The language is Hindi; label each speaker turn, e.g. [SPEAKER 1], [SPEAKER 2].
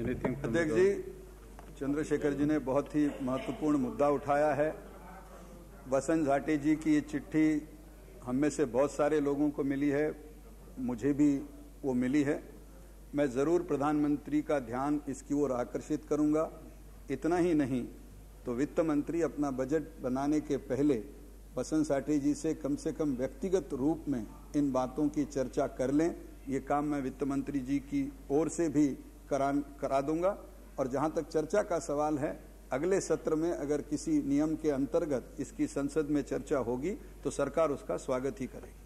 [SPEAKER 1] अध्यक्ष जी चंद्रशेखर जी ने बहुत ही महत्वपूर्ण मुद्दा उठाया है। वसंत झाटी जी की ये चिट्ठी हम में से बहुत सारे लोगों को मिली है मुझे भी वो मिली है। मैं ज़रूर प्रधानमंत्री का ध्यान इसकी ओर आकर्षित करूँगा। इतना ही नहीं तो वित्त मंत्री अपना बजट बनाने के पहले बसंत साठी जी से कम से कम व्यक्तिगत रूप में इन बातों की चर्चा कर लें। ये काम मैं वित्त मंत्री जी की ओर से भी करा करा दूँगा और जहाँ तक चर्चा का सवाल है, अगले सत्र में अगर किसी नियम के अंतर्गत इसकी संसद में चर्चा होगी तो सरकार उसका स्वागत ही करेगी.